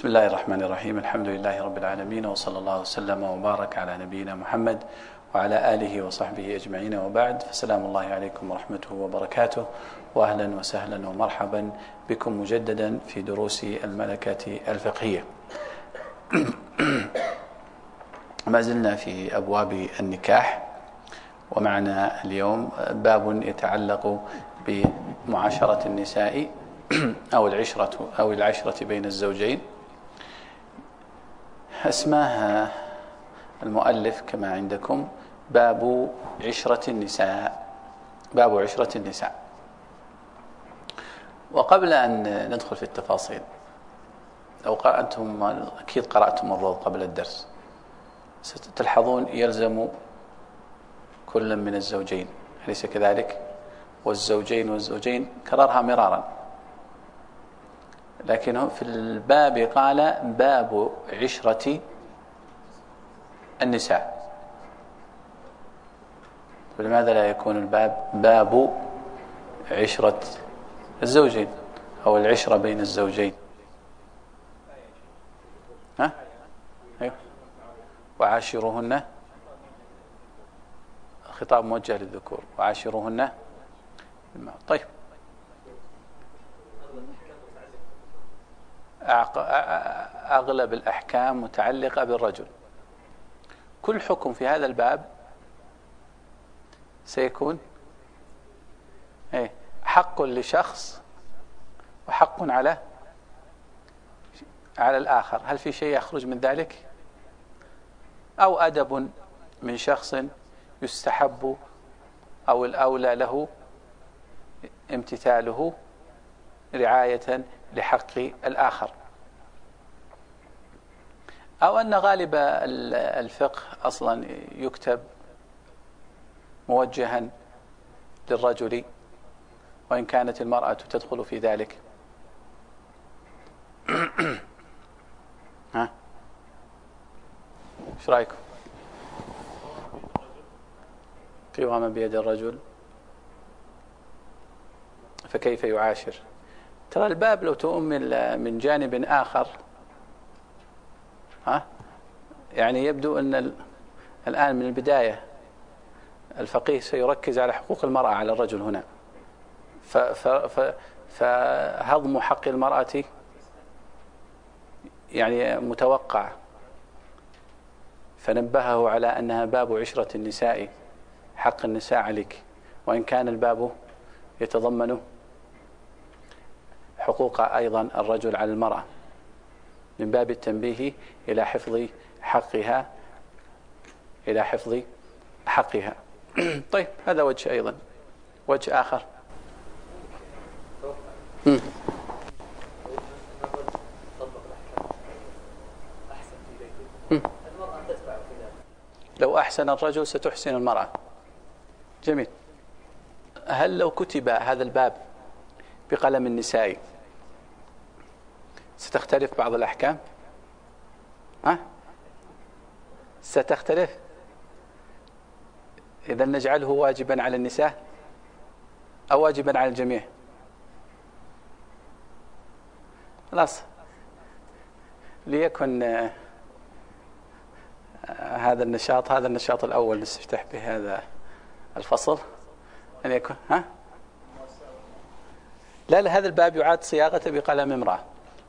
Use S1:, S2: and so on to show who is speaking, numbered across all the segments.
S1: بسم الله الرحمن الرحيم الحمد لله رب العالمين وصلى الله وسلم وبارك على نبينا محمد وعلى آله وصحبه أجمعين وبعد فسلام الله عليكم ورحمته وبركاته وأهلا وسهلا ومرحبا بكم مجددا في دروس الملكة الفقهية ما زلنا في أبواب النكاح ومعنا اليوم باب يتعلق بمعاشرة النساء أو العشرة أو العشرة بين الزوجين أسماها المؤلف كما عندكم باب عشرة النساء. باب عشرة النساء. وقبل أن ندخل في التفاصيل لو أنتم أكيد قرأتم الروض قبل الدرس. ستلحظون يلزم كل من الزوجين أليس كذلك؟ والزوجين والزوجين كررها مرارا. لكن في الباب قال باب عشرة النساء. فلماذا لا يكون الباب باب عشرة الزوجين أو العشرة بين الزوجين؟ ها؟ أيوه. وعاشروهن خطاب موجه للذكور. وعاشروهن طيب. أغلب الأحكام متعلقة بالرجل. كل حكم في هذا الباب سيكون إيه؟ حق لشخص وحق على على الآخر. هل في شيء يخرج من ذلك؟ أو أدب من شخص يستحب أو الأولى له امتثاله رعاية لحق الآخر. أو أن غالب الفقه أصلا يكتب موجها للرجل وإن كانت المرأة تدخل في ذلك. ها؟ إيش رايكم قوامة بيد الرجل فكيف يعاشر؟ ترى الباب لو تؤمل من جانب آخر ها؟ يعني يبدو أن الآن من البداية الفقيه سيركز على حقوق المرأة على الرجل هنا. فهضم حق المرأة يعني متوقع. فنبهه على أنها باب عشرة النساء حق النساء عليك. وإن كان الباب يتضمن حقوق أيضا الرجل على المرأة من باب التنبيه إلى حفظ حقها إلى حفظ حقها. طيب هذا وجه أيضا. وجه آخر. لو أحسن الرجل ستحسن المرأة. جميل. هل لو كتب هذا الباب بقلم النساء. ستختلف بعض الأحكام؟ ها؟ ستختلف. إذا نجعله واجبا على النساء أو واجبا على الجميع؟ خلاص. ليكن آه، هذا النشاط هذا النشاط الأول نستفتح به هذا الفصل. أن يكون ها؟ لا لا هذا الباب يعاد صياغته بقلم امرأة.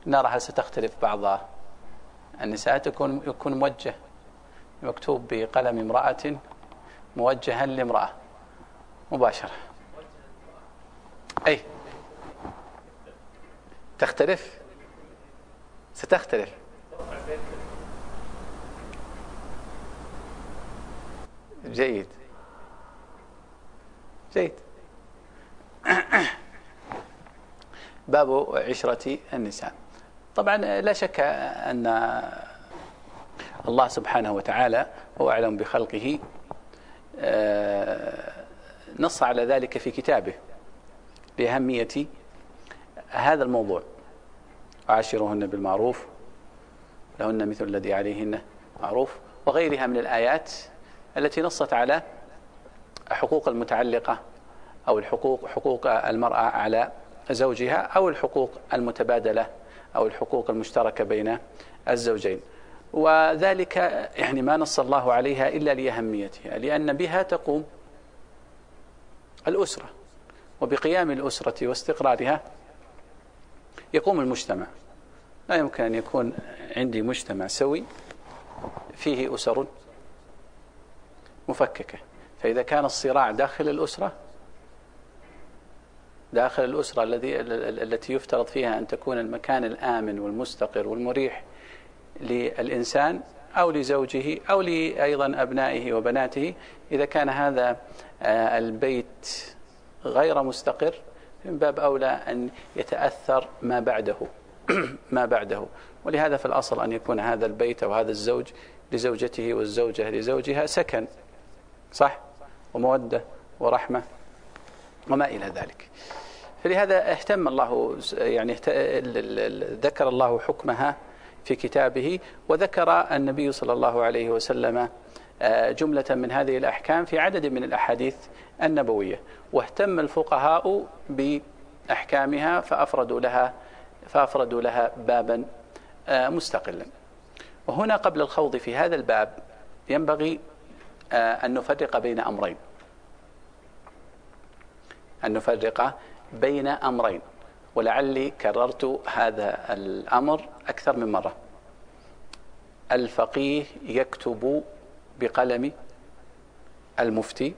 S1: نراها ستختلف بعض النساء تكون يكون موجه مكتوب بقلم امرأة موجها لامرأة مباشرة. أي. تختلف؟ ستختلف. جيد. جيد. باب عشرة النساء. طبعا لا شك أن الله سبحانه وتعالى هو أعلم بخلقه آه، نص على ذلك في كتابه لأهمية هذا الموضوع. عاشرهن بالمعروف لهن مثل الذي عليهن معروف وغيرها من الآيات التي نصت على حقوق المتعلقة أو الحقوق حقوق المرأة على زوجها أو الحقوق المتبادلة أو الحقوق المشتركة بين الزوجين. وذلك يعني ما نص الله عليها إلا لأهميتها لأن بها تقوم الأسرة وبقيام الأسرة واستقرارها يقوم المجتمع. لا يمكن أن يكون عندي مجتمع سوي فيه أسر مفككة. فإذا كان الصراع داخل الأسرة داخل الأسرة الذي التي يفترض فيها أن تكون المكان الآمن والمستقر والمريح للإنسان أو لزوجه أو أيضا أبنائه وبناته. إذا كان هذا آه، البيت غير مستقر من باب أولى أن يتأثر ما بعده ما بعده. ولهذا في الأصل أن يكون هذا البيت أو هذا الزوج لزوجته والزوجة لزوجها سكن صح؟ ومودة ورحمة وما إلى ذلك. فلهذا اهتم الله يعني ذكر الله حكمها في كتابه وذكر النبي صلى الله عليه وسلم آه، جملة من هذه الأحكام في عدد من الأحاديث النبوية. واهتم الفقهاء بأحكامها فأفردوا لها فأفردوا لها بابا آه، مستقلا. وهنا قبل الخوض في هذا الباب ينبغي آه، أن نفرق بين أمرين. أن نفرق بين أمرين ولعلي كررت هذا الأمر أكثر من مرة. الفقيه يكتب بقلم المفتي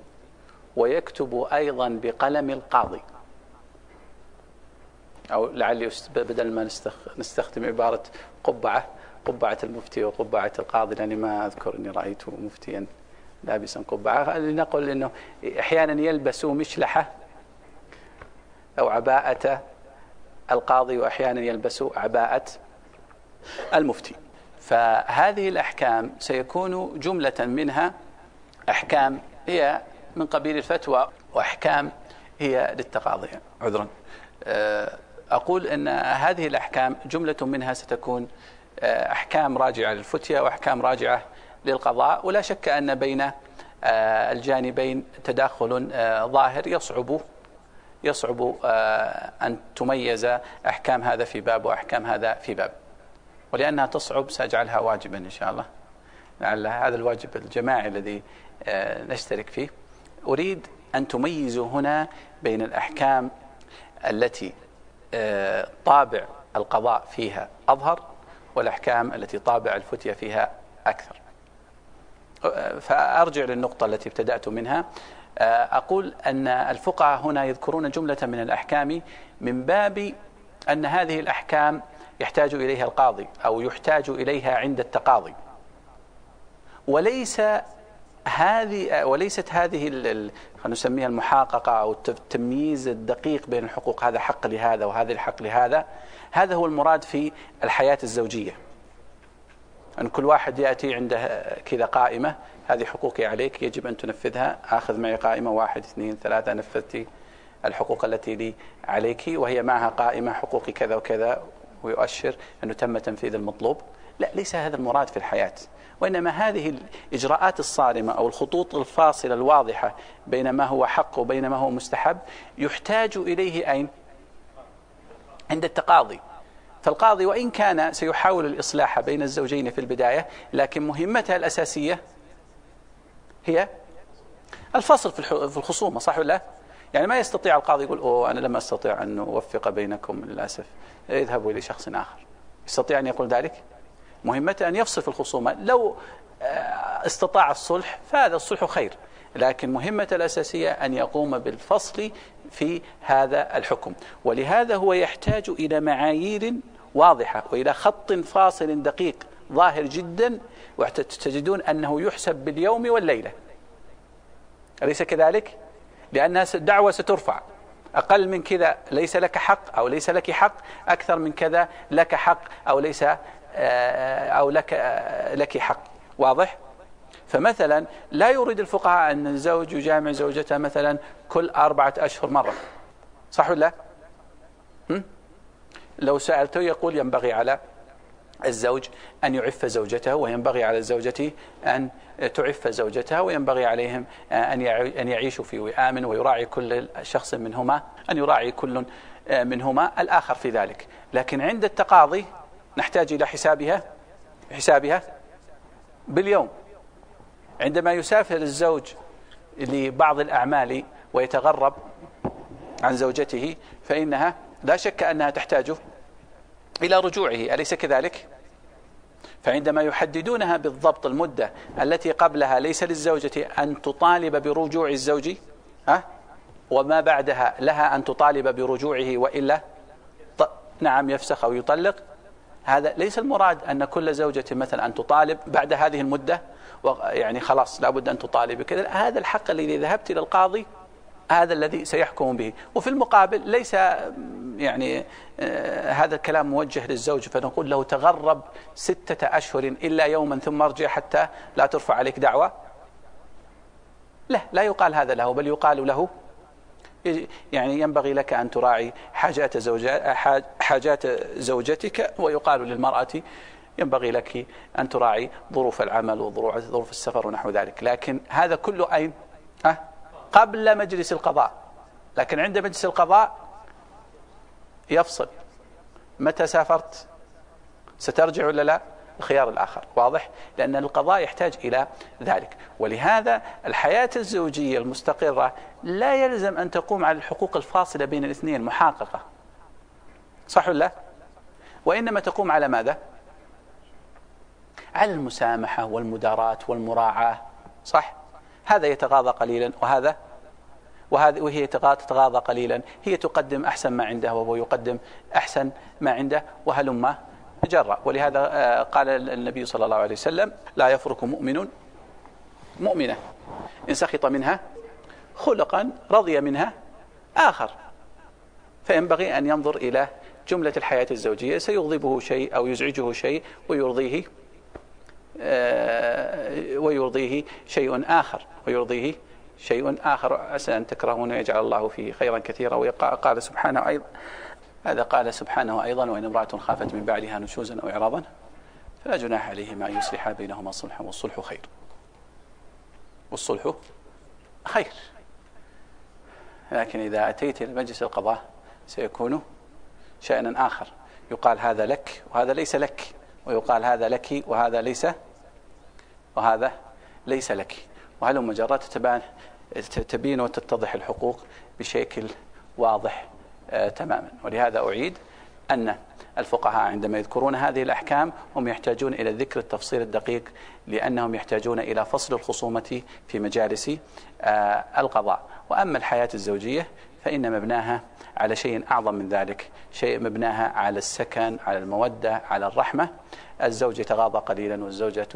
S1: ويكتب أيضا بقلم القاضي. أو لعلي بدل ما نستخدم عبارة قبعة قبعة المفتي وقبعة القاضي لأني ما أذكر أني رأيت مفتيا لابسا قبعة. لنقل أنه أحيانا يلبس مشلحة أو عباءة القاضي وأحيانا يلبس عباءة المفتي. فهذه الأحكام سيكون جملة منها أحكام هي من قبيل الفتوى وأحكام هي للتقاضي. عذرا. آه، أقول أن هذه الأحكام جملة منها ستكون آه، أحكام راجعة للفتية وأحكام راجعة للقضاء. ولا شك أن بين آه، الجانبين تداخل ظاهر يصعب يصعب أن تميز أحكام هذا في باب وأحكام هذا في باب. ولأنها تصعب سأجعلها واجبا إن شاء الله. لعل هذا الواجب الجماعي الذي نشترك فيه. أريد أن تميزوا هنا بين الأحكام التي آه، طابع القضاء فيها أظهر والأحكام التي طابع الفتية فيها أكثر. فأرجع للنقطة التي ابتدأت منها. آه، أقول أن الفقهاء هنا يذكرون جملة من الأحكام من باب أن هذه الأحكام يحتاج إليها القاضي أو يحتاج إليها عند التقاضي. وليس هذه وليست هذه خلينا نسميها المحاققة أو التمييز الدقيق بين الحقوق هذا حق لهذا وهذا الحق لهذا. هذا هو المراد في الحياة الزوجية. أن كل واحد يأتي عنده كذا قائمة هذه حقوقي عليك يجب أن تنفذها. آخذ معي قائمة واحد اثنين ثلاثة نفذتي الحقوق التي لي عليك وهي معها قائمة حقوقي كذا وكذا ويؤشر أنه تم تنفيذ المطلوب. لا ليس هذا المراد في الحياة وإنما هذه الإجراءات الصارمة أو الخطوط الفاصلة الواضحة بين ما هو حق وبين ما هو مستحب يحتاج إليه أين؟ عند التقاضي. فالقاضي وإن كان سيحاول الإصلاح بين الزوجين في البداية لكن مهمتها الأساسية هي الفصل في الخصومة صح ولا يعني ما يستطيع القاضي يقول أوه أنا لم أستطيع أن أوفق بينكم للأسف. اذهبوا إلى شخص آخر. يستطيع أن يقول ذلك؟ مهمته أن يفصل في الخصومة. لو آه، استطاع الصلح فهذا الصلح خير. لكن مهمة الأساسية أن يقوم بالفصل في هذا الحكم. ولهذا هو يحتاج إلى معايير واضحة وإلى خط فاصل دقيق ظاهر جدا وتجدون أنه يحسب باليوم والليلة. أليس كذلك؟ لأن الدعوة سترفع. أقل من كذا ليس لك حق أو ليس لك حق أكثر من كذا لك حق أو ليس آه، أو لك آه، لك حق. واضح؟ فمثلا لا يريد الفقهاء أن الزوج يجامع زوجته مثلا كل أربعة أشهر مرة. صح ولا لو سألته يقول ينبغي على الزوج أن يعف زوجته وينبغي على الزوجة أن تعف زوجتها وينبغي عليهم أن يعيشوا في وئام ويراعي كل شخص منهما أن يراعي كل منهما الآخر في ذلك. لكن عند التقاضي نحتاج إلى حسابها حسابها باليوم. عندما يسافر الزوج لبعض الأعمال ويتغرب عن زوجته فإنها لا شك أنها تحتاج إلى رجوعه أليس كذلك؟ فعندما يحددونها بالضبط المدة التي قبلها ليس للزوجة أن تطالب برجوع الزوج ها؟ وما بعدها لها أن تطالب برجوعه وإلا نعم يفسخ أو يطلق هذا ليس المراد أن كل زوجة مثلا أن تطالب بعد هذه المدة يعني خلاص لابد أن تطالب كذا هذا الحق الذي ذهبت إلى القاضي هذا الذي سيحكم به وفي المقابل ليس يعني آه هذا الكلام موجه للزوج فنقول له تغرب ستة أشهر إلا يوما ثم ارجع حتى لا ترفع عليك دعوة. لا لا يقال هذا له بل يقال له يعني ينبغي لك أن تراعي حاجات, حاجات زوجتك ويقال للمرأة ينبغي لك أن تراعي ظروف العمل وظروف السفر ونحو ذلك. لكن هذا كله أين؟ قبل مجلس القضاء. لكن عند مجلس القضاء يفصل. متى سافرت؟ سترجع ولا لا؟ الخيار الآخر. واضح؟ لأن القضاء يحتاج إلى ذلك. ولهذا الحياة الزوجية المستقرة لا يلزم أن تقوم على الحقوق الفاصلة بين الاثنين محققة. صح ولا وإنما تقوم على ماذا؟ على المسامحة والمداراة والمراعاة. صح؟ هذا يتغاضى قليلا وهذا وهذه وهي تتغاضى قليلا. هي تقدم أحسن ما عندها وهو يقدم أحسن ما عنده وهلما جرى. ولهذا آه، قال النبي صلى الله عليه وسلم لا يفرك مؤمن مؤمنة. إن سخط منها خلقا رضي منها آخر. فينبغي أن ينظر إلى جملة الحياة الزوجية. سيغضبه شيء أو يزعجه شيء ويرضيه آه، ويرضيه شيء آخر ويرضيه شيء آخر. عسى أن تكرهون يجعل الله فيه خيرا كثيرا. وقال سبحانه أيضا هذا قال سبحانه أيضا وإن امرأة خافت من بعدها نشوزا أو إعراضا فلا جناح عليهما أن يصلحا بينهما صلحا والصلح خير. والصلح خير. لكن إذا أتيت إلى مجلس القضاء سيكون شأنا آخر. يقال هذا لك وهذا ليس لك ويقال هذا لك وهذا ليس وهذا ليس لك. وهل مجرد تبين وتتضح الحقوق بشكل واضح آه، تماما. ولهذا أعيد أن الفقهاء عندما يذكرون هذه الأحكام هم يحتاجون إلى ذكر التفصيل الدقيق لأنهم يحتاجون إلى فصل الخصومة في مجالس آه، القضاء. وأما الحياة الزوجية فإن مبناها على شيء أعظم من ذلك شيء مبناها على السكن على المودة على الرحمة. الزوج يتغاضى قليلا والزوجة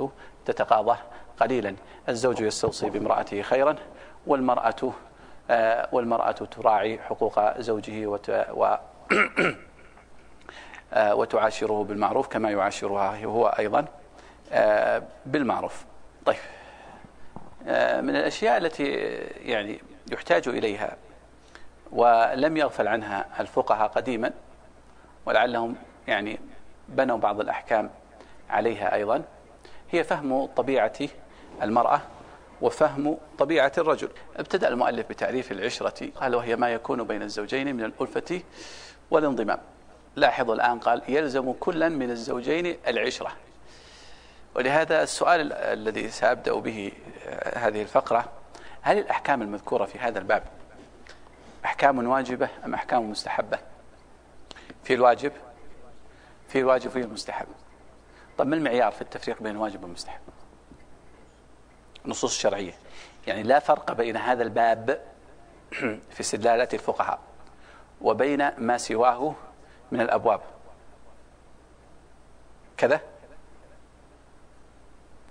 S1: تتقاضى قليلا الزوج يستوصي بامرأته خيرا والمرأة آه، والمرأة تراعي حقوق زوجه. آه، وتعاشره بالمعروف كما يعاشرها هو أيضا آه، بالمعروف طيب من الأشياء التي يعني يحتاج إليها ولم يغفل عنها الفقهاء قديما ولعلهم يعني بنوا بعض الأحكام عليها أيضا هي فهم طبيعة المرأة وفهم طبيعة الرجل. ابتدأ المؤلف بتعريف العشرة. قال وهي ما يكون بين الزوجين من الألفة والانضمام. لاحظوا الآن قال يلزم كلا من الزوجين العشرة. ولهذا السؤال الذي سأبدأ به هذه الفقرة هل الأحكام المذكورة في هذا الباب أحكام واجبة أم أحكام مستحبة؟ في الواجب في الواجب وفي المستحب. طب ما المعيار في التفريق بين الواجب والمستحب نصوص شرعية. يعني لا فرق بين هذا الباب في استدلالات الفقهاء وبين ما سواه من الأبواب. كذا.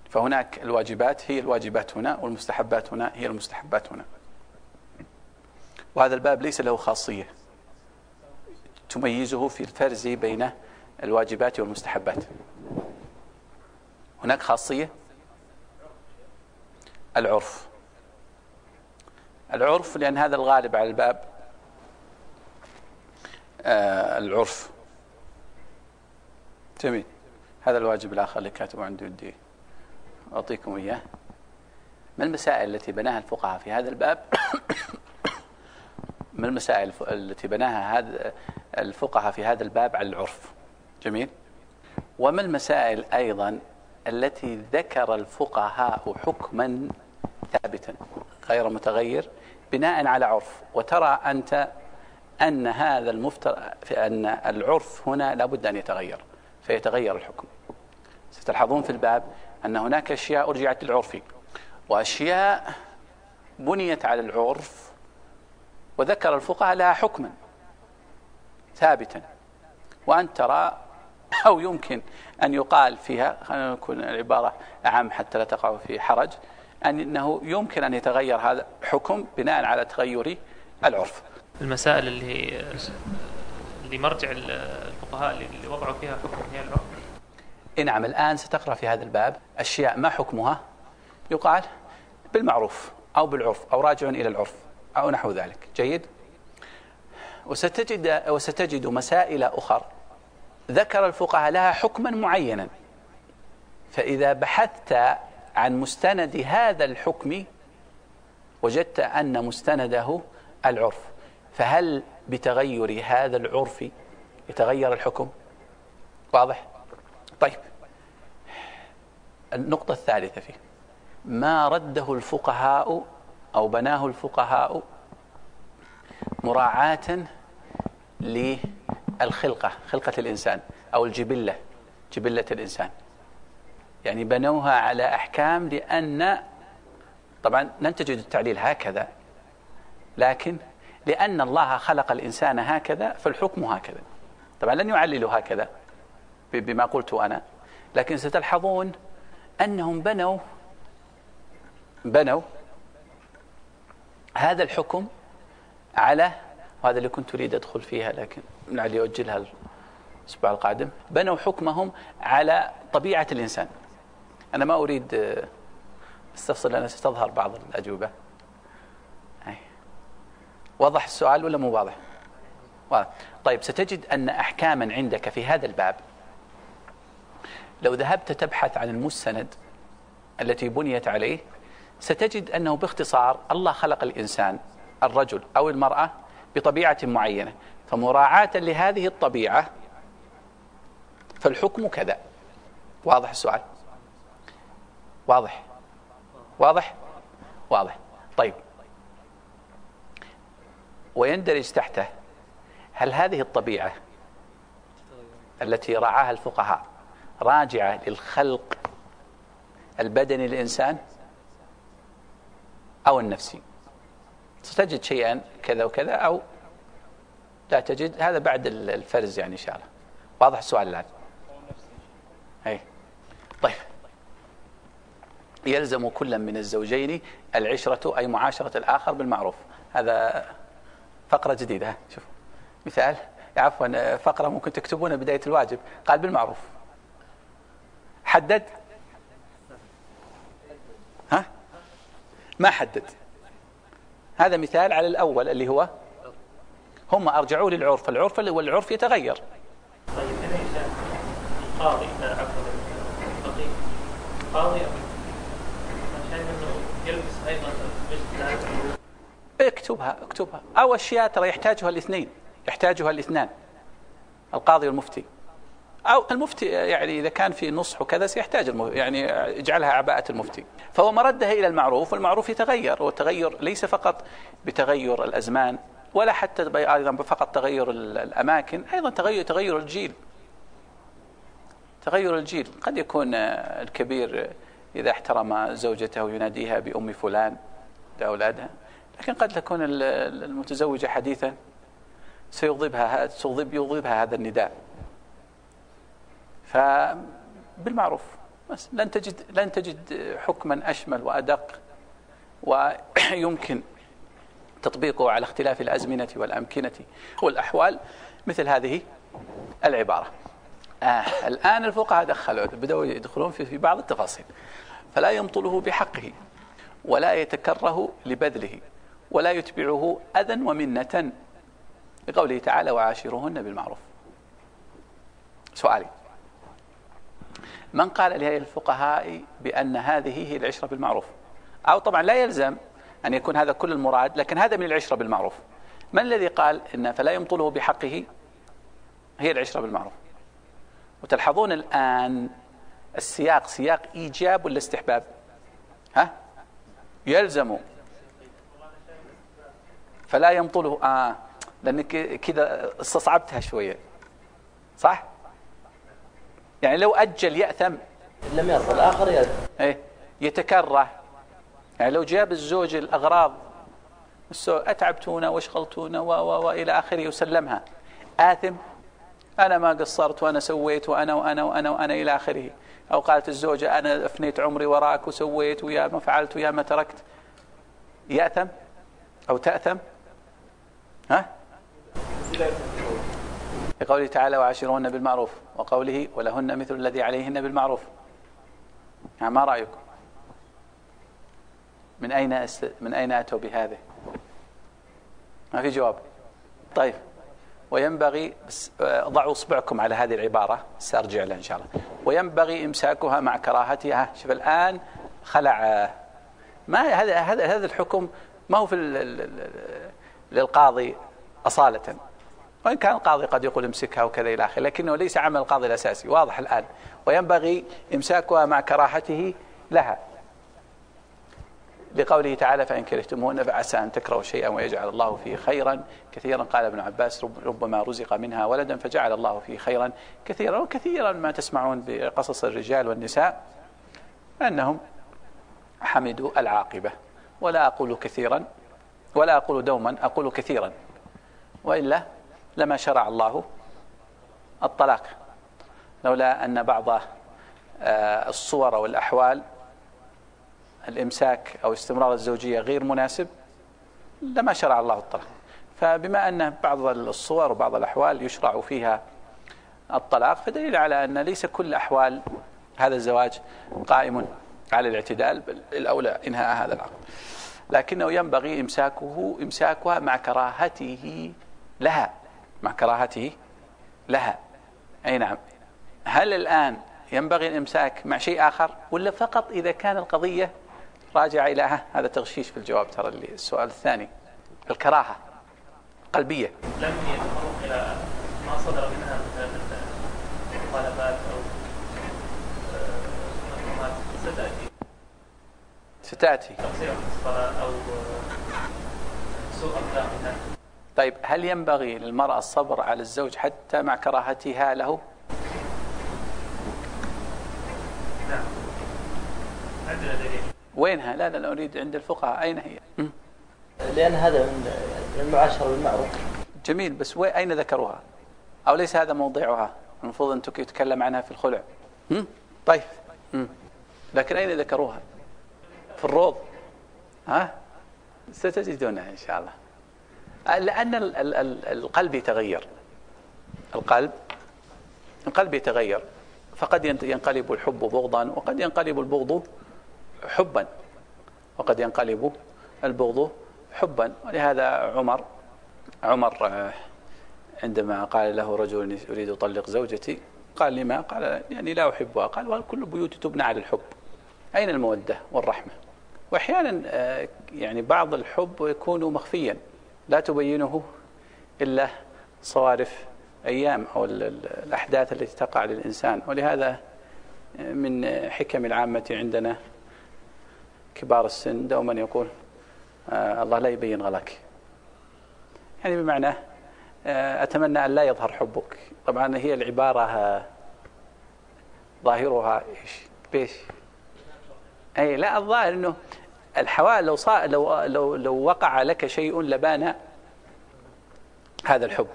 S1: فهناك الواجبات هي الواجبات هنا والمستحبات هنا هي المستحبات هنا. وهذا الباب ليس له خاصية. تميزه في الفرز بين الواجبات والمستحبات. هناك خاصية؟ العرف. العرف لأن هذا الغالب على الباب آه العرف. جميل. هذا الواجب الآخر اللي كاتبه عندي ودي أعطيكم إياه. ما المسائل التي بناها الفقهاء في هذا الباب؟ من المسائل التي بناها هذا الفقهاء في هذا الباب على العرف؟ جميل. وما المسائل أيضا التي ذكر الفقهاء حكما ثابتا غير متغير بناء على عرف. وترى أنت أن هذا المفترض أن العرف هنا لابد أن يتغير فيتغير الحكم. ستلاحظون في الباب أن هناك أشياء أرجعت للعرف وأشياء بنيت على العرف وذكر الفقهاء لها حكما ثابتا. وأن ترى أو يمكن أن يقال فيها خلينا نكون العبارة أعم حتى لا تقع في حرج أنه يمكن أن يتغير هذا حكم بناء على تغير العرف.
S2: المسائل اللي اللي مرجع الفقهاء اللي وضعوا فيها حكم هي العرف.
S1: نعم الآن ستقرأ في هذا الباب أشياء ما حكمها؟ يقال بالمعروف أو بالعرف أو راجع إلى العرف أو نحو ذلك. جيد؟ وستجد, وستجد مسائل أخر. ذكر الفقهاء لها حكما معينا. فإذا بحثت عن مستند هذا الحكم وجدت أن مستنده العرف. فهل بتغير هذا العرف يتغير الحكم؟ واضح؟ طيب. النقطة الثالثة فيه. ما رده الفقهاء أو بناه الفقهاء مراعاة للخلقة خلقة الإنسان أو الجبلة جبلة الإنسان؟ يعني بنوها على أحكام لأن طبعا لن تجد التعليل هكذا لكن لأن الله خلق الإنسان هكذا فالحكم هكذا. طبعا لن يعللوا هكذا بما قلت أنا لكن ستلحظون أنهم بنوا بنوا هذا الحكم على وهذا اللي كنت أريد أدخل فيها لكن لعلي أؤجلها الأسبوع القادم بنوا حكمهم على طبيعة الإنسان. أنا ما أريد آه، استفصل لأن ستظهر بعض الأجوبة. واضح السؤال ولا مو واضح؟ واضح. طيب ستجد أن أحكاما عندك في هذا الباب لو ذهبت تبحث عن المستند التي بنيت عليه ستجد أنه باختصار الله خلق الإنسان الرجل أو المرأة بطبيعة معينة. فمراعاة لهذه الطبيعة فالحكم كذا. واضح السؤال؟ واضح؟ واضح؟ واضح. طيب. ويندرج تحته؟ هل هذه الطبيعة التي رعاها الفقهاء راجعة للخلق البدني للإنسان أو النفسي؟ ستجد شيئا كذا وكذا أو لا تجد؟ هذا بعد الفرز يعني إن شاء الله. واضح السؤال الآن. أي طيب. يلزم كل من الزوجين العشرة أي معاشرة الآخر بالمعروف. هذا فقرة جديدة شوف مثال عفوا فقرة ممكن تكتبونها بداية الواجب. قال بالمعروف. حدد. ها؟ ما حدد. هذا مثال على الأول اللي هو هم أرجعوا للعرف. العرف والعرف يتغير.
S2: طيب هنا قاضي عفوا. فقيه قاضي عشان انه
S1: اكتبها اكتبها. أو أشياء ترى يحتاجها الاثنين يحتاجها الاثنان. القاضي والمفتي. أو المفتي يعني إذا كان في نصح وكذا سيحتاج يعني اجعلها عباءه المفتي. فهو مردها إلى المعروف والمعروف يتغير والتغير ليس فقط بتغير الأزمان ولا حتى أيضا فقط تغير الأماكن أيضا تغير تغير الجيل. تغير الجيل. قد يكون الكبير إذا احترم زوجته يناديها بأم فلان لاولادها لكن قد تكون المتزوجة حديثا سيغضبها سيغضب يغضبها هذا النداء. فبالمعروف بس لن تجد لن تجد حكما أشمل وأدق ويمكن تطبيقه على اختلاف الأزمنة والأمكنة. والأحوال مثل هذه العبارة. آه الآن الفقهاء دخلوا بدأوا يدخلون في, بعض التفاصيل. فلا يمطله بحقه ولا يتكره لبذله ولا يتبعه أذى ومنة لقوله تعالى وعاشرهن بالمعروف سؤالي من قال لهذه الفقهاء بأن هذه هي العشرة بالمعروف؟ أو طبعا لا يلزم أن يكون هذا كل المراد لكن هذا من العشرة بالمعروف. من الذي قال إن فلا يمطله بحقه هي العشرة بالمعروف؟ وتلحظون الآن السياق سياق إيجاب ولا استحباب؟ ها؟ يلزم. فلا يمطله آه لأنك كذا استصعبتها شوية. صح؟ يعني لو أجل يأثم.
S3: لم يرضى الآخر يأثم.
S1: إيه يتكره. يعني لو جاب الزوج الأغراض أتعبتونا وأشغلتونا وإلى آخره وسلمها. آثم؟ أنا ما قصرت وأنا سويت وأنا وأنا وأنا وأنا إلى آخره. أو قالت الزوجة أنا أفنيت عمري وراك وسويت ويا ما فعلت ويا ما تركت. يأثم أو تأثم؟ ها؟ لقوله تعالى وعاشرون بالمعروف وقوله ولهن مثل الذي عليهن بالمعروف. يعني ما رأيكم؟ من أين أست... من أين أتوا بهذه؟ ما في جواب. طيب. وينبغي آه، ضعوا اصبعكم على هذه العبارة سأرجع لها إن شاء الله. وينبغي إمساكها مع كراهتها. شوف الآن خلع ما هذا هذا هذا الحكم ما هو في للقاضي أصالة. وإن كان القاضي قد يقول امسكها وكذا إلى آخره لكنه ليس عمل القاضي الأساسي واضح الآن. وينبغي إمساكها مع كراهته لها. لقوله تعالى فإن كرهتموهن فعسى أن تكرهوا شيئا ويجعل الله فيه خيرا كثيرا. قال ابن عباس ربما رزق منها ولدا فجعل الله فيه خيرا كثيرا وكثيرا. ما تسمعون بقصص الرجال والنساء؟ أنهم حمدوا العاقبة ولا أقول كثيرا ولا أقول دوما أقول كثيرا. وإلا لما شرع الله الطلاق. لولا أن بعض آه، الصور والأحوال الإمساك أو استمرار الزوجية غير مناسب لما شرع الله الطلاق. فبما أن بعض الصور وبعض الأحوال يشرع فيها الطلاق فدليل على أن ليس كل أحوال هذا الزواج قائم على الاعتدال بل الأولى إنهاء هذا العقد. لكنه ينبغي إمساكه إمساكها مع كراهته لها. مع كراهته لها. أي نعم. هل الآن ينبغي الإمساك مع شيء آخر ولا فقط إذا كان القضية راجع إلى هذا تغشيش في الجواب ترى اللي السؤال الثاني. الكراهة قلبية.
S2: لم يتطرق إلى ما صدر منها من مطالبات أو ستأتي.
S1: ستأتي.
S2: أو سوء أخلاقها
S1: طيب هل ينبغي للمرأة الصبر على الزوج حتى مع كراهتها له؟
S2: نعم. عندنا دليل.
S1: وينها؟ لا لا, لا أريد عند الفقهاء أين هي؟
S3: لأن هذا من المعاشرة بالمعروف
S1: جميل بس وين أين ذكروها؟ أو ليس هذا موضعها؟ المفروض أن يتكلم عنها في الخلع طيب لكن أين ذكروها؟ في الروض ها؟ ستجدونها إن شاء الله لأن القلب يتغير القلب القلب يتغير فقد ينقلب الحب بغضا وقد ينقلب البغض حبا وقد ينقلب البغض حبا. ولهذا عمر عمر آه، عندما قال له رجل أريد أطلق زوجتي قال لما؟ قال يعني لا أحبها. قال وكل البيوت تبنى على الحب. أين المودة والرحمة؟ وأحيانا آه، يعني بعض الحب يكون مخفيا. لا تبينه إلا صوارف أيام أو الأحداث التي تقع للإنسان. ولهذا من حكم العامة عندنا كبار السن دوما يقول آه الله لا يبين غلاك. يعني بمعنى آه أتمنى أن لا يظهر حبك. طبعا هي العبارة ظاهرها إيش؟ بيش. أي لا الظاهر أنه الحوال لو صا لو لو لو وقع لك شيء لبان هذا الحب.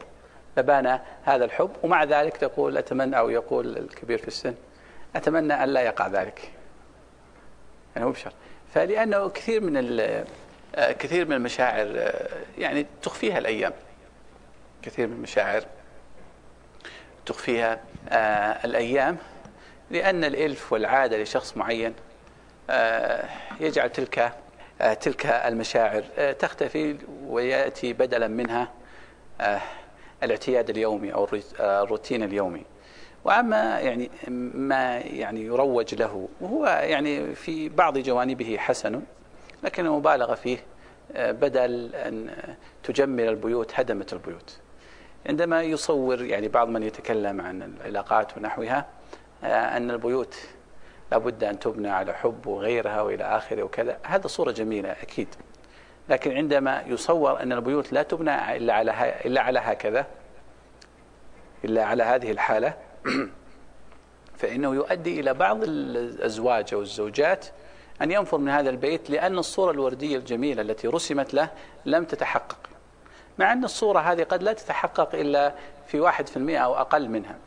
S1: لبان هذا الحب ومع ذلك تقول أتمنى أو يقول الكبير في السن أتمنى أن لا يقع ذلك. يعني مو بشر فلأنه كثير من كثير من المشاعر يعني تخفيها الأيام. كثير من المشاعر تخفيها آه، الأيام لأن الإلف والعادة لشخص معين آه، يجعل تلك آه، تلك المشاعر آه، تختفي ويأتي بدلا منها الاعتياد اليومي أو الروتين اليومي. وأما يعني ما يعني يروج له وهو يعني في بعض جوانبه حسن لكن المبالغه فيه بدل أن تجمل البيوت هدمت البيوت. عندما يصور يعني بعض من يتكلم عن العلاقات ونحوها أن البيوت لابد أن تبنى على حب وغيرها وإلى آخره وكذا هذا صورة جميلة أكيد. لكن عندما يصور أن البيوت لا تبنى إلا على إلا على هكذا إلا على هذه الحالة فإنه يؤدي إلى بعض الأزواج أو الزوجات أن ينفر من هذا البيت لأن الصورة الوردية الجميلة التي رسمت له لم تتحقق. مع أن الصورة هذه قد لا تتحقق إلا في واحد في المئة أو أقل منها.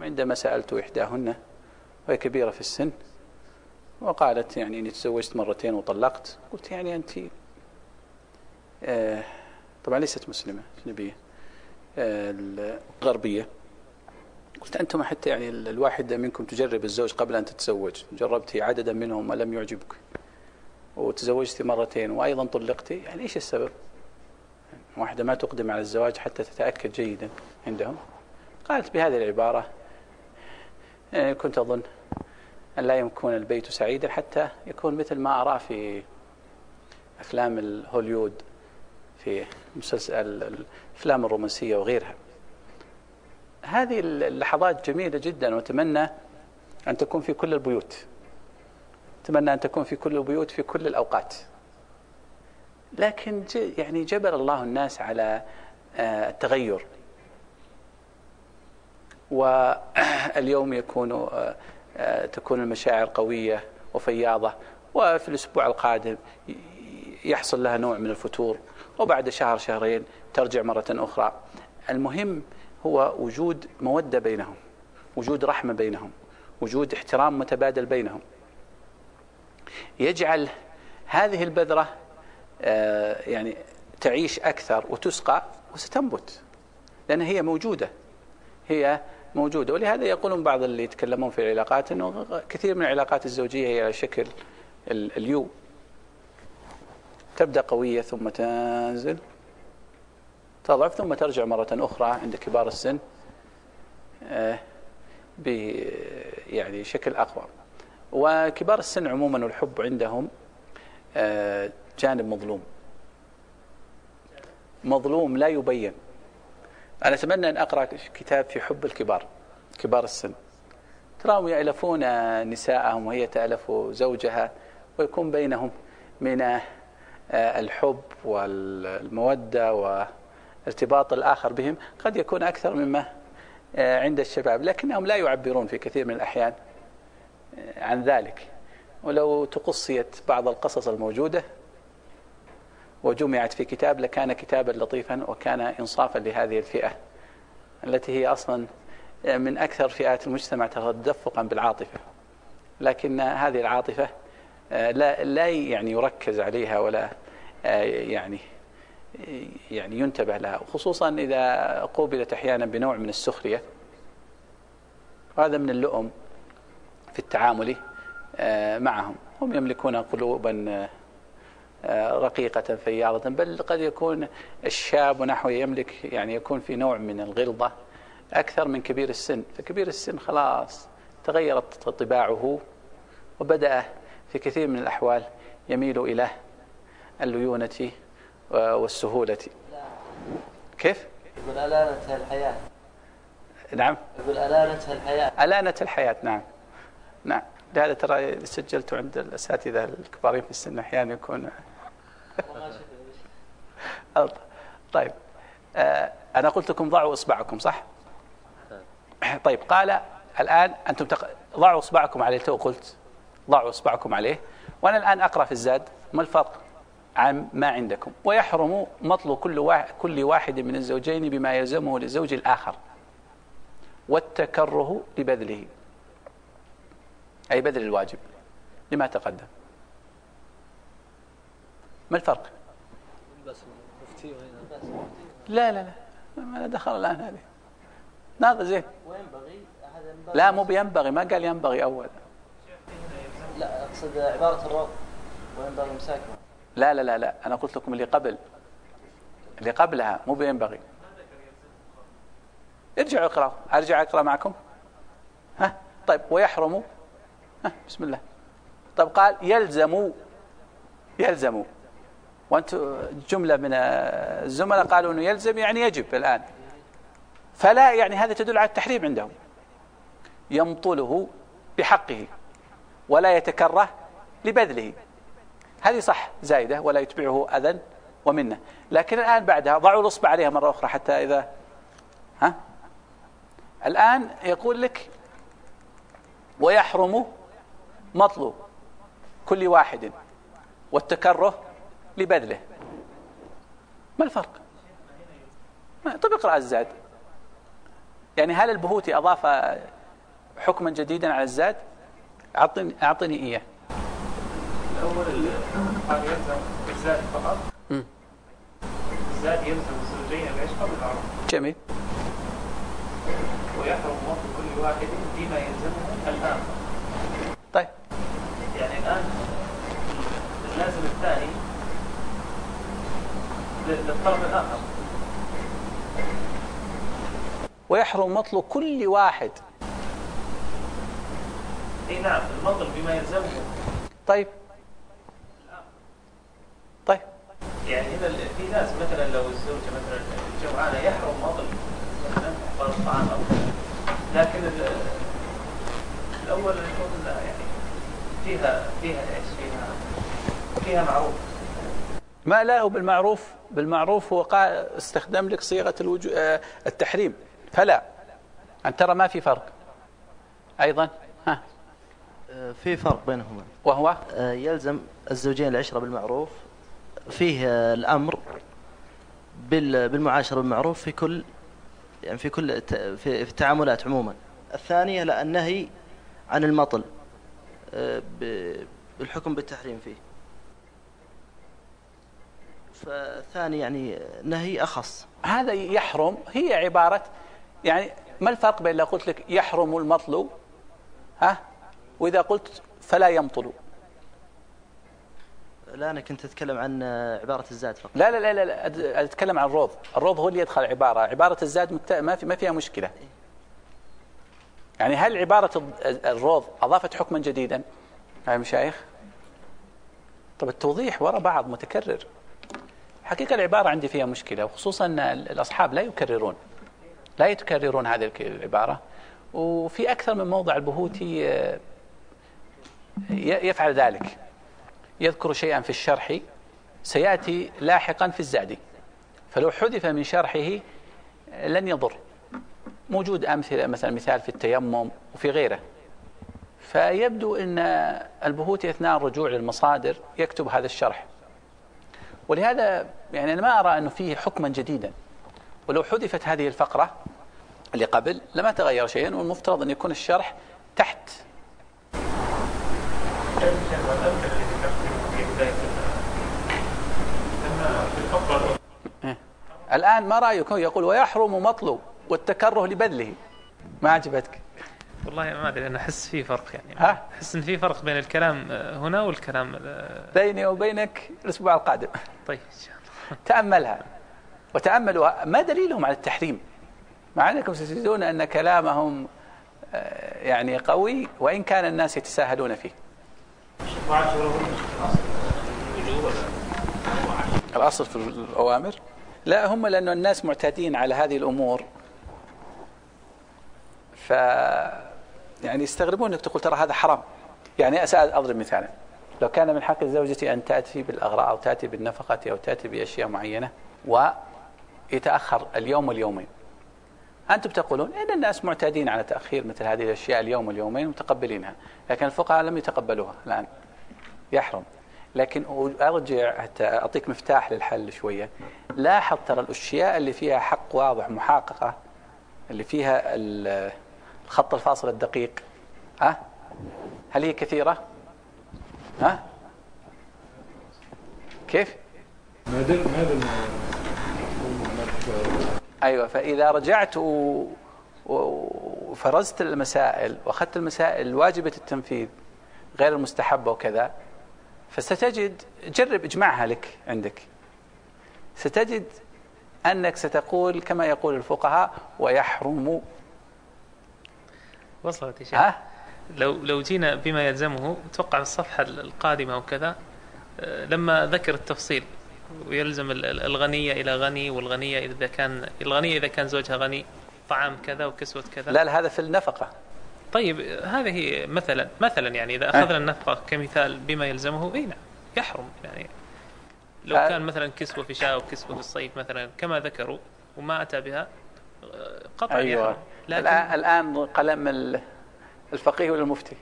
S1: عندما سألت إحداهن وهي كبيرة في السن وقالت يعني إني تزوجت مرتين وطلقت. قلت يعني أنت آه طبعا ليست مسلمة أجنبية آه الغربية. قلت أنتم حتى يعني الواحدة منكم تجرب الزوج قبل أن تتزوج. جربتي عددا منهم ولم يعجبك. وتزوجتي مرتين وأيضا طلقتي. يعني إيش السبب؟ واحدة ما تقدم على الزواج حتى تتأكد جيدا عندهم. قالت بهذه العبارة يعني كنت أظن أن لا يكون البيت سعيدا حتى يكون مثل ما أراه في أفلام الهوليود في مسلسل الأفلام الرومانسية وغيرها. هذه اللحظات جميلة جدا وأتمنى أن تكون في كل البيوت. أتمنى أن تكون في كل البيوت في كل الأوقات. لكن يعني جبل الله الناس على آه، التغير. واليوم يكون آه، آه، تكون المشاعر قوية وفياضة. وفي الأسبوع القادم يحصل لها نوع من الفتور. وبعد شهر شهرين ترجع مرة أخرى. المهم هو وجود مودة بينهم وجود رحمة بينهم وجود احترام متبادل بينهم. يجعل هذه البذرة آه، يعني تعيش أكثر وتسقى وستنبت لأن هي موجودة هي موجودة. ولهذا يقولون بعض اللي يتكلمون في العلاقات أنه كثير من العلاقات الزوجية هي على شكل اليو تبدأ قوية ثم تنزل. تضعف ثم ترجع مرة أخرى عند كبار السن آه، ب يعني شكل أقوى. وكبار السن عموما والحب عندهم آه، جانب مظلوم. مظلوم لا يبين. أنا أتمنى أن أقرأ كتاب في حب الكبار كبار السن. تراهم يألفون نساءهم وهي تألف زوجها ويكون بينهم من آه، الحب والمودة وارتباط الآخر بهم قد يكون أكثر مما آه، عند الشباب لكنهم لا يعبرون في كثير من الأحيان آه، عن ذلك. ولو تقصيت بعض القصص الموجودة وجمعت في كتاب لكان كتابا لطيفا وكان إنصافا لهذه الفئة التي هي أصلا من أكثر فئات المجتمع تدفقا بالعاطفة. لكن هذه العاطفة آه، لا لا يعني يركز عليها ولا آه، يعني يعني ينتبه لها خصوصا إذا قوبلت أحيانا بنوع من السخرية. وهذا من اللؤم في التعامل آه، معهم. هم يملكون قلوبا رقيقة فياضة بل قد يكون الشاب ونحوه يملك يعني يكون في نوع من الغلظة أكثر من كبير السن. فكبير السن خلاص تغيرت طباعه وبدأ في كثير من الأحوال يميل إلى الليونة. والسهولة. كيف؟
S3: يقول ألانة الحياة
S1: نعم.
S3: يقول ألانة الحياة
S1: ألانة الحياة نعم. نعم. لهذا ترى سجلت عند الأساتذة الكبارين في السن أحيانا يكون. طيب. آه أنا قلت لكم ضعوا إصبعكم صح؟ طيب قال الآن أنتم تق... ضعوا إصبعكم عليه تو قلت ضعوا إصبعكم عليه. وأنا الآن أقرأ في الزاد ما الفرق؟ عن ما عندكم. ويحرم مطل كل واحد, كل واحد من الزوجين بما يلزمه للزوج الآخر. والتكره لبذله. أي بذل الواجب. لما تقدم. ما الفرق؟ لا لا لا. ما دخل الآن هذه. ناظر زين وينبغي لا مو بينبغي. ما قال ينبغي أول.
S3: لا أقصد عبارة الرب وينبغي مساكنة.
S1: لا لا لا لا. أنا قلت لكم اللي قبل. اللي قبلها مو بينبغي. ارجعوا اقرأوا. أرجع أقرأ معكم؟ ها؟ طيب ويحرم. ها بسم الله. طيب قال يلزم يلزم. وأنت جملة من الزملاء قالوا أنه يلزم يعني يجب الآن. فلا يعني هذا تدل على التحريم عندهم. يمطله بحقه ولا يتكره لبذله. هذه صح زايدة ولا يتبعه أذى ومنة. لكن الآن بعدها ضعوا الإصبع عليها مرة أخرى حتى إذا ها؟ الآن يقول لك ويحرم مطلو كل واحد والتكره لبذله. ما الفرق؟ طب اقرأ الزاد. يعني هل البهوتي أضاف حكما جديدا على الزاد؟ أعطني, أعطني إياه.
S2: الأول قال يلزم الزاد فقط. الزاد يلزم الزوجين العشق بالعرض.
S1: جميل.
S2: ويحرم وقت كل واحد فيما يلزمه الآن.
S1: طيب.
S2: يعني الآن اللازم الثاني للطرف الآخر.
S1: ويحرم مطلب كل واحد.
S2: إي نعم المطل بما يلزمه.
S1: طيب.
S2: يعني هنا في ناس مثلا لو الزوجة مثلا جوعانة يحرم مطل مثلا الطعام أو كذا. لكن الأول يكون يعني فيها فيها إيش؟ فيها فيها معروف.
S1: ما لا هو بالمعروف بالمعروف هو استخدم لك صيغة الوجو... آه، التحريم. فلا. أن ترى ما في فرق. أيضا. ها.
S3: آه، في فرق بينهما.
S1: وهو؟
S3: آه، يلزم الزوجين العشرة بالمعروف فيه الأمر بالمعاشرة بالمعروف في كل يعني في كل في التعاملات عموما. الثانية لا النهي عن المطل بالحكم بالتحريم فيه. فالثاني يعني نهي أخص.
S1: هذا يحرم هي عبارة يعني ما الفرق بين لو قلت لك يحرم المطلوب ها؟ وإذا قلت فلا يمطل.
S3: لا أنا كنت أتكلم عن عبارة الزاد فقط.
S1: لا لا لا لا أتكلم عن الروض. الروض هو اللي يدخل عبارة. عبارة الزاد ما في ما فيها مشكلة. يعني هل عبارة الروض أضافت حكما جديدا؟ يا مشايخ طب التوضيح وراء بعض متكرر. حقيقة العبارة عندي فيها مشكلة وخصوصا أن الأصحاب لا يكررون. لا يتكررون هذه العبارة. وفي أكثر من موضع البهوتي آه، يفعل ذلك. يذكر شيئا في الشرح سيأتي لاحقا في الزاد. فلو حذف من شرحه لن يضر. موجود أمثلة مثلا مثال في التيمم وفي غيره. فيبدو أن البهوتي أثناء الرجوع للمصادر يكتب هذا الشرح. ولهذا يعني أنا ما أرى أنه فيه حكما جديدا. ولو حذفت هذه الفقرة اللي قبل لما تغير شيئا والمفترض أن يكون الشرح تحت. الآن ما رأيك يقول ويحرم مطلوب والتكره لبذله. ما عجبتك؟
S2: والله ما أدري أنا أحس في فرق يعني.
S1: ها؟
S2: أحس إن في فرق بين الكلام هنا والكلام
S1: بيني وبينك الأسبوع القادم.
S2: طيب إن شاء الله.
S1: تأملها وتاملوا ما دليلهم على التحريم؟ مع انكم ستجدون أن كلامهم آه، يعني قوي وإن كان الناس يتساهلون فيه. الأصل في الأوامر؟ لا هم لأنه الناس معتادين على هذه الأمور. ف يعني يستغربون إنك تقول ترى هذا حرام. يعني أضرب مثالا. لو كان من حق الزوجة أن تأتي بالأغراء أو تأتي بالنفقة أو تأتي بأشياء معينة ويتأخر اليوم واليومين. أنتم تقولون إن الناس معتادين على تأخير مثل هذه الأشياء اليوم واليومين متقبلينها لكن الفقهاء لم يتقبلوها. الآن يحرم. لكن أرجع حتى أعطيك مفتاح للحل شوية. لاحظ ترى الأشياء اللي فيها حق واضح محققة اللي فيها الخط الفاصل الدقيق. ها؟ هل هي كثيرة؟ ها؟ كيف؟
S4: ما دل ما دل
S1: أيوة فإذا رجعت و... وفرزت المسائل وأخذت المسائل الواجبة التنفيذ غير المستحبة وكذا فستجد جرب اجمعها لك عندك. ستجد أنك ستقول كما يقول الفقهاء ويحرم.
S2: وصلت يا شيخ. ها؟ لو لو جينا بما يلزمه أتوقع في الصفحة القادمة وكذا آه، لما ذكر التفصيل ويلزم ال- ال- الغنية إلى غني والغنية إذا كان الغنية إذا كان زوجها غني طعام كذا وكسوة كذا.
S1: لا لا هذا في النفقة.
S2: طيب هذه مثلا مثلا يعني إذا أخذنا النفقة كمثال بما يلزمه أي نعم يحرم. يعني لو
S1: ف-
S2: كان مثلا كسوة في شتاء وكسوة في الصيف مثلا كما ذكروا وما أتى بها آه، قطعا
S1: أيوة.
S2: يحرم. لكن
S1: الآن قلم ال- الفقيه ولا المفتي؟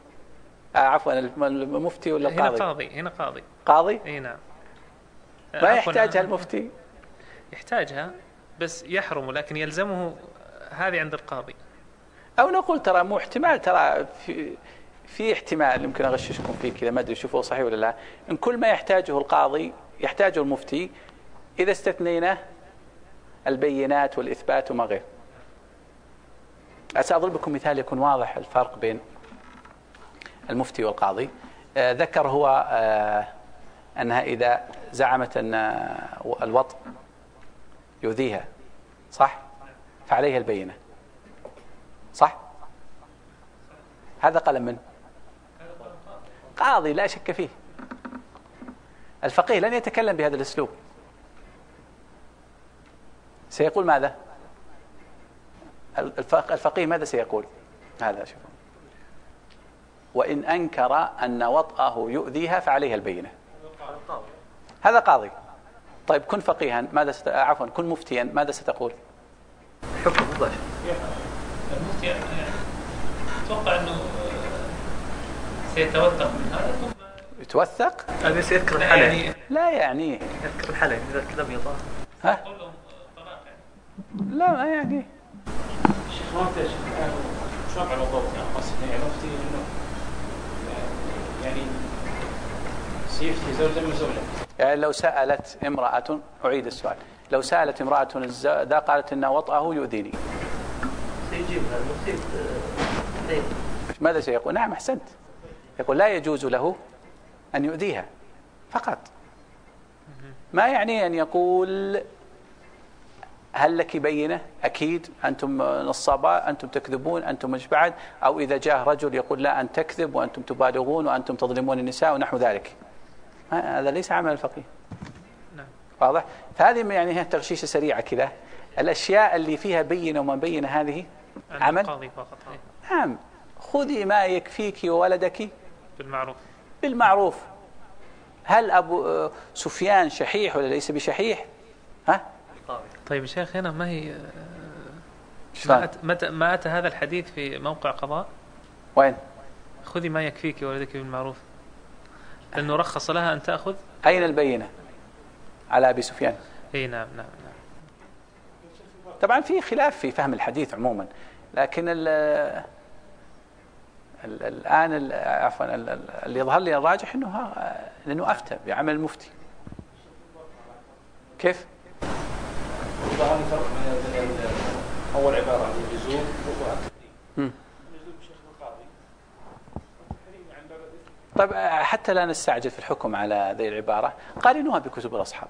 S1: آه عفوا الم- المفتي ولا
S2: هنا
S1: القاضي
S2: قاضي هنا قاضي.
S1: قاضي؟
S2: إي نعم.
S1: ما يحتاجها المفتي؟
S2: يحتاجها بس يحرم لكن يلزمه هذه عند القاضي.
S1: أو نقول ترى مو احتمال ترى في في احتمال يمكن أغششكم فيه كذا ما أدري شوفوا صحيح ولا لا. إن كل ما يحتاجه القاضي يحتاجه المفتي إذا استثنينا البينات والإثبات وما غير. ساضرب لكم مثال يكون واضح الفرق بين المفتي والقاضي. آه، ذكر هو آه، أنها إذا زعمت أن آه، الوطء يؤذيها صح؟ فعليها البينة. صح؟ هذا قلم من؟ قاضي لا شك فيه. الفقيه لن يتكلم بهذا الأسلوب. سيقول ماذا؟ الفق- الفقيه ماذا سيقول؟ هذا شوف. وإن أنكر أن وطأه يؤذيها فعليها البينة. هذا قاضي. طيب كن فقيها. ماذا ست... عفوا كن مفتيا. ماذا ستقول؟
S3: حكم مباشر
S2: يعني أتوقع إنه سيتوثق من هذا. ثم
S1: يتوثق؟
S3: هذا يذكر
S2: لا
S3: الحلقة.
S2: يعني
S1: لا يعني.
S3: يذكر الحلقة إذا الكلام يطاع
S1: ها؟
S2: يقول لهم طلاق يعني.
S1: لا ما يعني.
S4: شيخ ما انت الآن شلون على ضبط يعني قصدي يعني مفتي إنه يعني سيفتي زوجة من زوجة.
S1: يعني لو سألت امرأة أعيد السؤال. لو سألت امرأة ذا قالت إن وطأه يؤذيني.
S3: المفتي اثنين
S1: ماذا سيقول؟ نعم أحسنت. يقول لا يجوز له أن يؤذيها فقط. ما يعني أن يقول هل لك بينة؟ أكيد. أنتم نصاباء أنتم تكذبون أنتم مش بعد. أو إذا جاء رجل يقول لا أن تكذب وأنتم تبالغون وأنتم تظلمون النساء ونحو ذلك. هذا ليس عمل الفقيه.
S2: نعم.
S1: واضح؟ فهذه يعني هي تغشيشة سريعة كذا. الأشياء اللي فيها بينة وما بينة هذه عمل؟
S2: فقط. إيه،
S1: نعم. خذي ما يكفيك وولدك.
S2: بالمعروف.
S1: بالمعروف. هل أبو آه، سفيان شحيح ولا ليس بشحيح؟ ها؟
S2: طيب يا شيخ هنا ما هي
S1: شلون؟
S2: ما أت- متى ما أتى هذا الحديث في موقع قضاء؟
S1: وين؟
S2: خذي ما يكفيك ولدك بالمعروف. لأنه رخص لها أن تأخذ.
S1: أين البينة؟ على أبي سفيان.
S2: اي نعم نعم نعم.
S1: طبعا في خلاف في فهم الحديث عموما لكن ال ال الآن ال- عفوا ال- ال- اللي يظهر لي الراجح أنه ها- لأنه أفتى بعمل المفتي. كيف؟
S4: فرق بين أول عبارة عن اللزوم.
S1: طيب حتى لا نستعجل في الحكم على ذي العبارة قارنوها بكتب الأصحاب.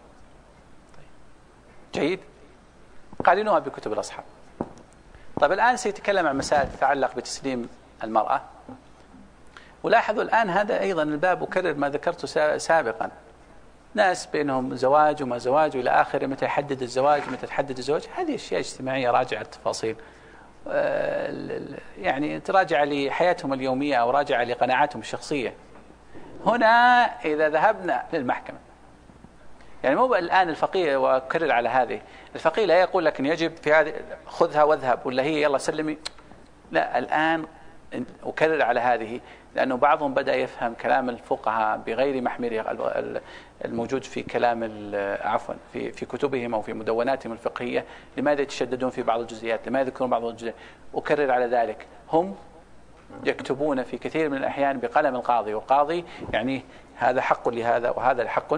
S1: جيد؟ قارنوها بكتب الأصحاب. طيب الآن سيتكلم عن مسائل تتعلق بتسليم المرأة. ولاحظوا الآن هذا أيضا الباب أكرر ما ذكرته سا- سابقا. ناس بينهم زواج وما زواج وإلى آخره متى يحدد الزواج متى تحدد الزواج هذه أشياء اجتماعية راجعة التفاصيل آه، يعني تراجع لحياتهم اليومية أو راجع لقناعاتهم الشخصية. هنا إذا ذهبنا للمحكمة. يعني مو الآن الفقيه وأكرر على هذه. الفقيه لا يقول لك يجب في هذه خذها واذهب ولا هي يلا سلمي. لا الآن أكرر على هذه لأنه بعضهم بدأ يفهم كلام الفقهاء بغير محمله ال- ال- الموجود في كلام عفوا في في كتبهم أو في مدوناتهم الفقهية. لماذا يتشددون في بعض الجزئيات؟ لماذا يذكرون بعض الجزئيات؟ أكرر على ذلك. هم يكتبون في كثير من الأحيان بقلم القاضي والقاضي يعني هذا حق لهذا وهذا حق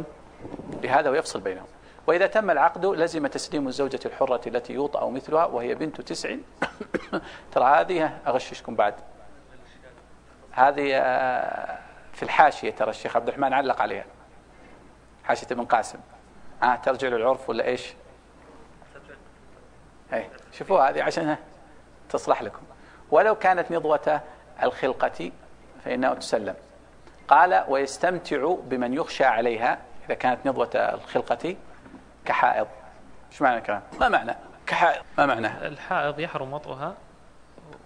S1: لهذا ويفصل بينهم. وإذا تم العقد لزم تسليم الزوجة الحرة التي يوطأ مثلها وهي بنت تسع. ترى هذه أغششكم بعد. هذه آه، في الحاشية ترى الشيخ عبد الرحمن علق عليها. حاشية ابن قاسم. آه ترجع للعرف ولا إيش؟ أي شوفوا هذه عشان تصلح لكم. ولو كانت نضوة الخلقة فإنها تسلم. قال ويستمتع بمن يخشى عليها إذا كانت نضوة الخلقة كحائض. إيش معنى الكلام؟ ما معنى؟ كحائض. ما معنى؟
S2: الحائض يحرم وطئها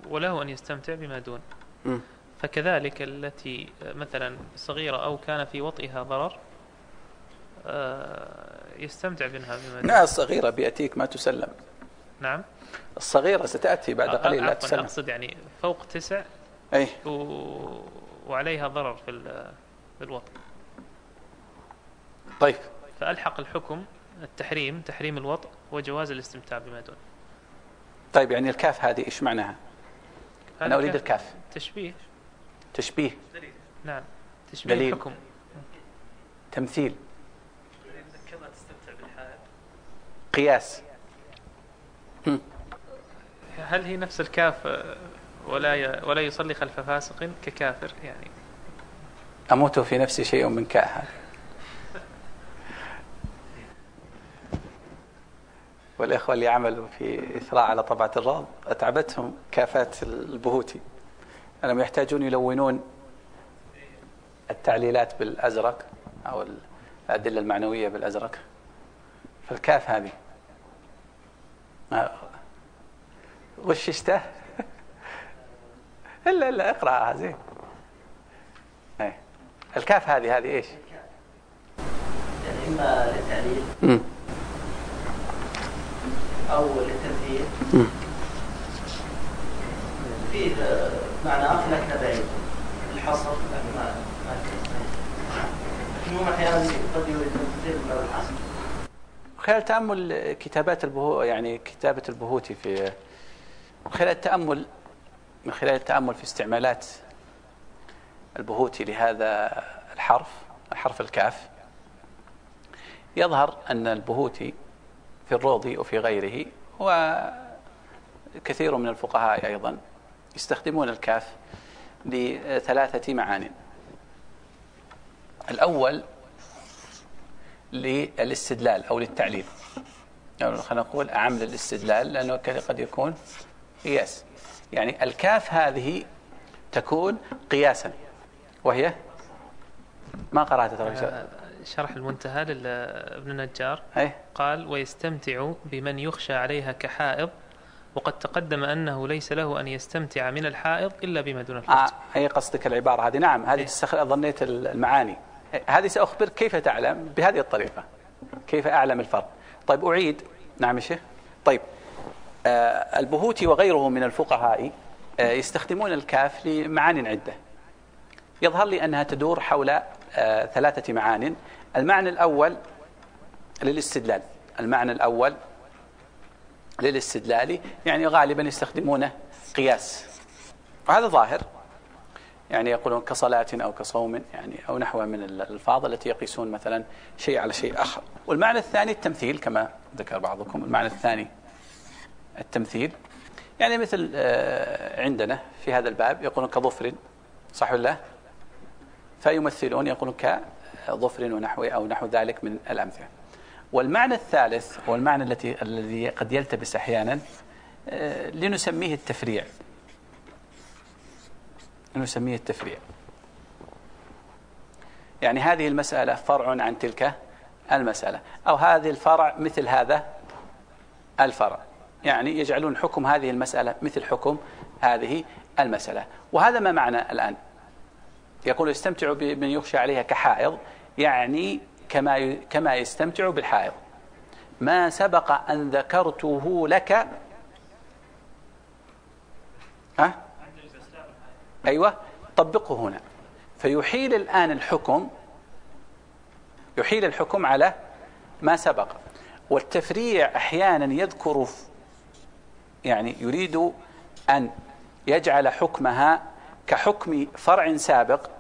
S2: وله أن يستمتع بما دون.
S1: مم.
S2: فكذلك التي مثلا صغيرة أو كان في وطئها ضرر آه، يستمتع منها بما دون.
S1: الصغيرة بيأتيك ما تسلم.
S2: نعم.
S1: الصغيرة ستأتي بعد قليل لا تسلم.
S2: أقصد يعني فوق تسع
S1: أي.
S2: و... وعليها ضرر في في الوطء
S1: طيب.
S2: فألحق الحكم التحريم تحريم الوطء وجواز الاستمتاع بما دون.
S1: طيب يعني الكاف هذه إيش معناها؟ أنا أريد الكاف.
S2: تشبيه.
S1: تشبيه.
S2: نعم. تشبيه
S1: دليل.
S2: الحكم.
S1: تمثيل.
S2: كما تستمتع بالحائط
S1: قياس
S2: هل هي نفس الكاف ولا ي... ولا يصلي خلف فاسق ككافر؟ يعني
S1: أموت في نفسي شيء من كاء والإخوة اللي عملوا في إثراء على طبعة الروض أتعبتهم كافات البهوتي أنهم يحتاجون يلونون التعليلات بالأزرق أو الأدلة المعنوية بالأزرق فالكاف هذه ما- غششته إلا إلا اقرأها زين أي. الكاف هذه هذه إيش؟
S3: يعني إما للتعليل. أو للتمثيل
S1: مم.
S3: فيه آه، معنى آخر لكنه بعيد الحصر يعني ما ما لكن هم أحيانا قد يريد التمثيل من باب الحصر.
S1: خلال تأمل كتابات البهو يعني كتابة البهوتي في من خلال التأمل من خلال التأمل في استعمالات البهوتي لهذا الحرف الحرف الكاف يظهر أن البهوتي في الروضي وفي غيره وكثير من الفقهاء أيضا يستخدمون الكاف لثلاثة معان. الأول للاستدلال أو للتعليل. يعني خلينا نقول أعم للاستدلال لأنه قد يكون قياس. يعني الكاف هذه تكون قياسا وهي ما قرأت ترى
S2: شرح المنتهى لابن النجار
S1: أي
S2: قال ويستمتع بمن يخشى عليها كحائض وقد تقدم أنه ليس له أن يستمتع من الحائض إلا بما دون الفرج
S1: آه هي قصدك العبارة هذه؟ نعم هذه
S2: إيه.
S1: تستخدم ظنيت المعاني. هذه سأخبرك كيف تعلم؟ بهذه الطريقة. كيف أعلم الفرق؟ طيب أعيد. نعم يا شيخ. طيب آه البهوتي وغيره من الفقهاء آه يستخدمون الكاف لمعان عدة. يظهر لي أنها تدور حول ثلاثة معان. المعنى الأول للاستدلال. المعنى الأول للاستدلال يعني غالبا يستخدمونه قياس. وهذا ظاهر. يعني يقولون كصلاة أو كصوم يعني أو نحو من الألفاظ التي يقيسون مثلا شيء على شيء آخر. والمعنى الثاني التمثيل كما ذكر بعضكم. المعنى الثاني التمثيل. يعني مثل آه، عندنا في هذا الباب يقولون كظفر صح ولا لا؟ فيمثلون يقولون كظفر ونحوه أو نحو ذلك من الأمثلة. والمعنى الثالث هو المعنى التي الذي قد يلتبس أحيانا آه، لنسميه التفريع. نسميه التفريع. يعني هذه المسألة فرع عن تلك المسألة أو هذه الفرع مثل هذا الفرع. يعني يجعلون حكم هذه المسألة مثل حكم هذه المسألة. وهذا ما معنى الآن؟ يقول يستمتع بمن يخشى عليها كحائض يعني كما كما يستمتع بالحائض. ما سبق أن ذكرته لك؟ ها؟ أيوة طبقه هنا. فيحيل الآن الحكم يحيل الحكم على ما سبق. والتفريع أحيانا يذكر يعني يريد أن يجعل حكمها كحكم فرع سابق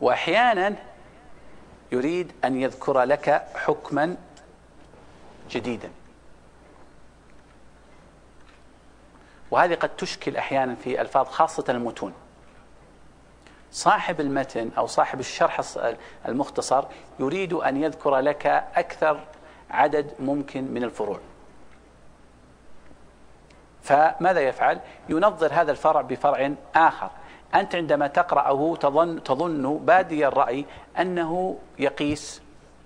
S1: وأحيانا يريد أن يذكر لك حكما جديدا. وهذه قد تشكل أحيانا في ألفاظ خاصة المتون. صاحب المتن أو صاحب الشرح المختصر يريد أن يذكر لك أكثر عدد ممكن من الفروع. فماذا يفعل؟ ينظر هذا الفرع بفرع آخر. أنت عندما تقرأه تظن, تظن بادي الرأي أنه يقيس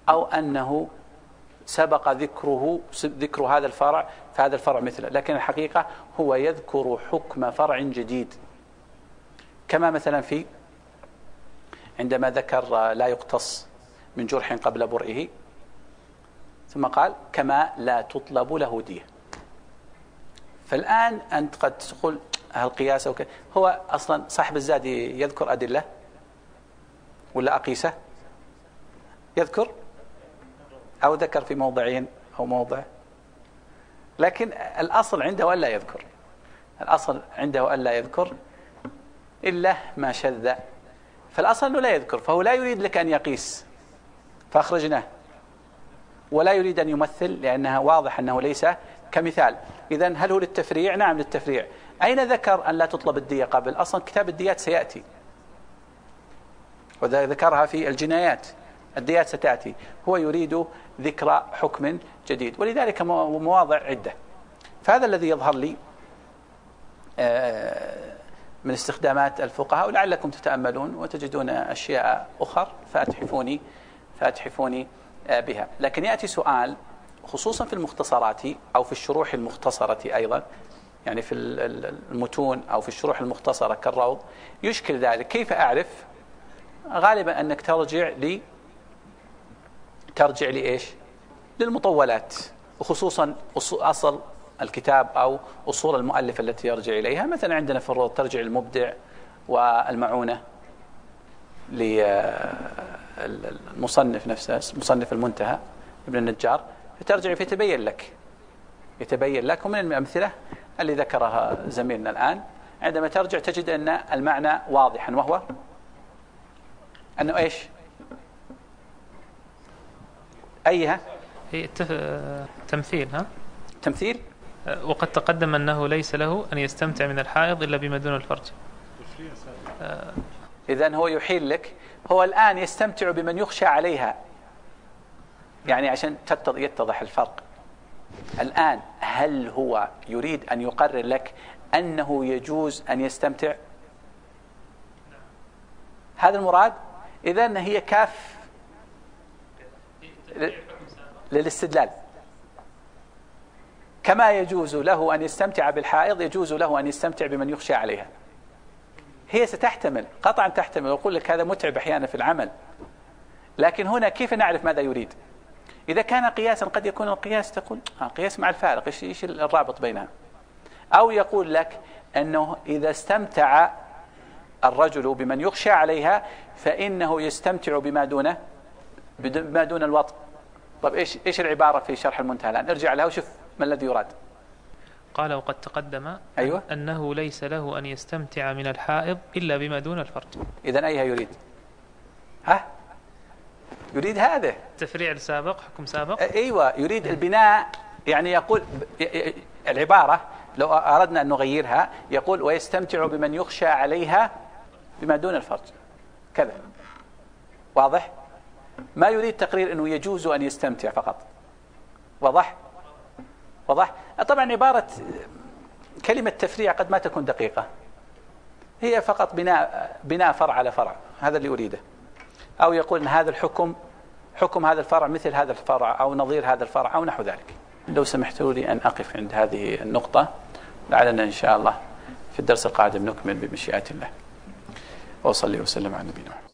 S1: أو أنه سبق ذكره ذكر هذا الفرع فهذا الفرع مثله. لكن الحقيقة هو يذكر حكم فرع جديد. كما مثلا في عندما ذكر لا يقتص من جرح قبل برئه ثم قال كما لا تطلب له دية. فالآن أنت قد تقول هل قياس أو هو أصلا صاحب الزاد يذكر أدلة ولا أقيسة؟ يذكر أو ذكر في موضعين أو موضع. لكن الأصل عنده ألا يذكر. الأصل عنده ألا يذكر إلا ما شذ. فالأصل أنه لا يذكر فهو لا يريد لك أن يقيس. فأخرجناه. ولا يريد أن يمثل لأنها واضح أنه ليس كمثال. إذا هل هو للتفريع؟ نعم للتفريع. أين ذكر أن لا تطلب الدية قبل أصلا كتاب الديات سيأتي. وذكرها في الجنايات. الديات ستأتي. هو يريد ذكر حكم جديد. ولذلك مواضع عدة. فهذا الذي يظهر لي آه، من استخدامات الفقهاء ولعلكم تتأملون وتجدون أشياء أخر فأتحفوني فأتحفوني آه، بها. لكن يأتي سؤال خصوصا في المختصرات أو في الشروح المختصرة أيضا يعني في المتون أو في الشروح المختصرة كالروض يشكل ذلك. كيف أعرف؟ غالبا أنك ترجع لي ترجع لإيش للمطولات وخصوصا أصل الكتاب أو أصول المؤلف التي يرجع إليها. مثلا عندنا في الروض ترجع المبدع والمعونة للمصنف نفسه مصنف المنتهى ابن النجار فترجع فيتبين لك يتبين لك. ومن الأمثلة اللي ذكرها زميلنا الآن. عندما ترجع تجد أن المعنى واضحا وهو؟ أنه إيش؟ أيها؟
S5: هي تمثيل ها؟
S1: تمثيل؟
S5: وقد تقدم أنه ليس له أن يستمتع من الحائض إلا بما دون الفرج.
S1: إذا هو يحيل لك. هو الآن يستمتع بمن يخشى عليها. يعني عشان يتضح الفرق. الآن هل هو يريد أن يقرر لك أنه يجوز أن يستمتع؟ هذا المراد؟ إذا هي كاف للاستدلال. كما يجوز له أن يستمتع بالحائض يجوز له أن يستمتع بمن يخشى عليها. هي ستحتمل قطعا تحتمل وأقول لك هذا متعب أحيانا في العمل. لكن هنا كيف نعرف ماذا يريد؟ إذا كان قياسا قد يكون القياس تقول آه قياس مع الفارق إيش إيش الرابط بينها؟ أو يقول لك أنه إذا استمتع الرجل بمن يخشى عليها فإنه يستمتع بما دونه بما دون الوطن. طيب إيش إيش العبارة في شرح المنتهى الآن؟ ارجع لها وشوف ما الذي يراد.
S5: قال وقد تقدم
S1: أيوة.
S5: أنه ليس له أن يستمتع من الحائض إلا بما دون الفرج
S1: إذا أيها يريد؟ ها؟ يريد هذا.
S5: تفريع السابق حكم سابق؟
S1: أيوة يريد البناء. يعني يقول العبارة لو أردنا أن نغيرها يقول ويستمتع بمن يخشى عليها بما دون الفرج. كذا. واضح؟ ما يريد تقرير أنه يجوز أن يستمتع فقط. واضح؟ واضح؟ طبعا عبارة كلمة تفريع قد ما تكون دقيقة. هي فقط بناء بناء فرع على فرع. هذا اللي أريده. أو يقول أن هذا الحكم حكم هذا الفرع مثل هذا الفرع أو نظير هذا الفرع أو نحو ذلك. لو سمحتوا لي أن أقف عند هذه النقطة لعلنا إن شاء الله في الدرس القادم نكمل بمشيئة الله. وصلي وسلم على نبينا محمد.